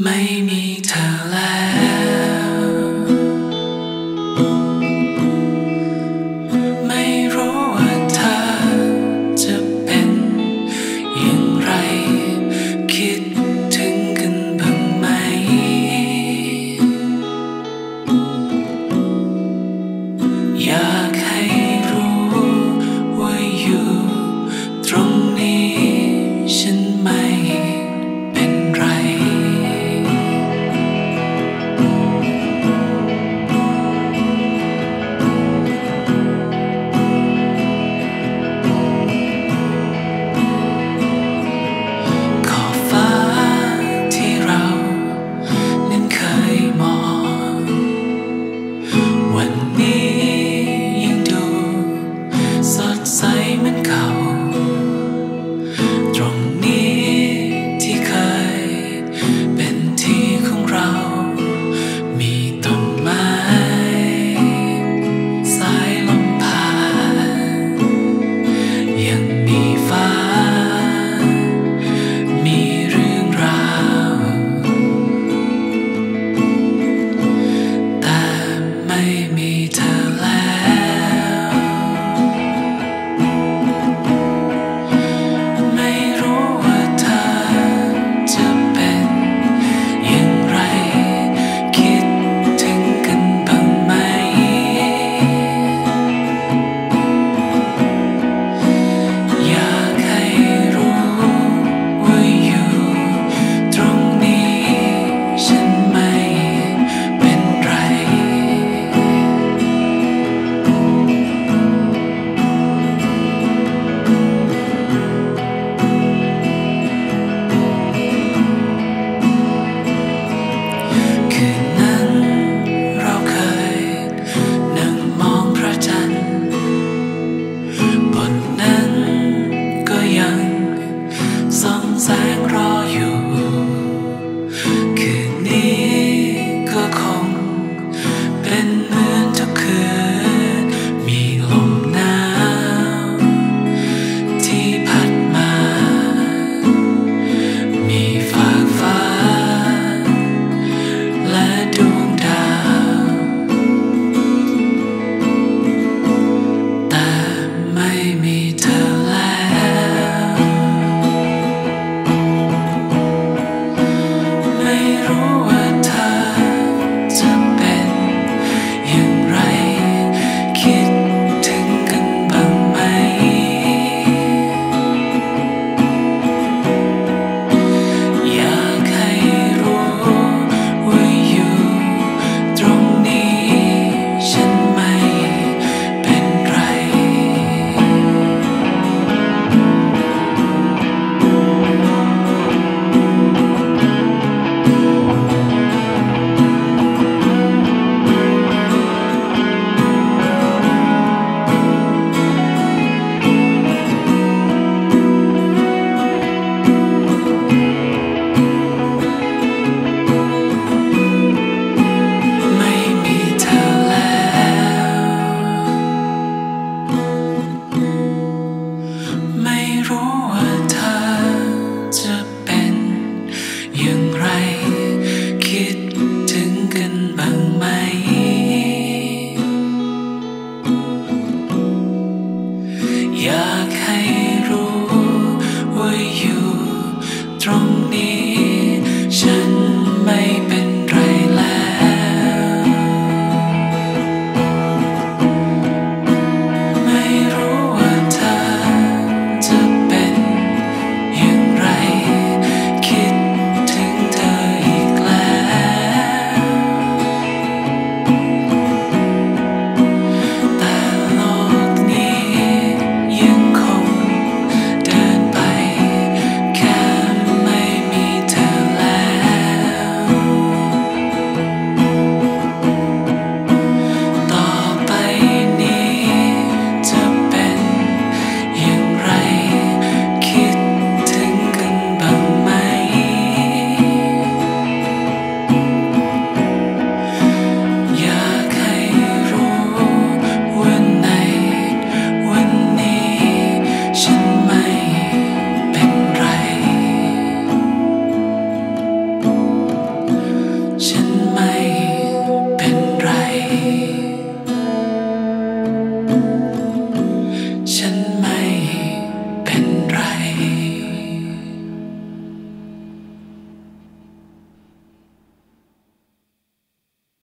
ไม่มีเธอแล้ว strong 眼。